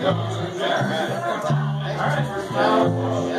All right.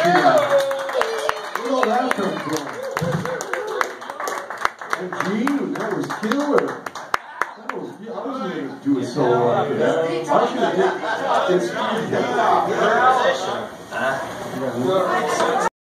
Where all that come from? And Jean, that was killer. That was, I wasn't going to do a solo that. I should have did it's, it's, it's, it's,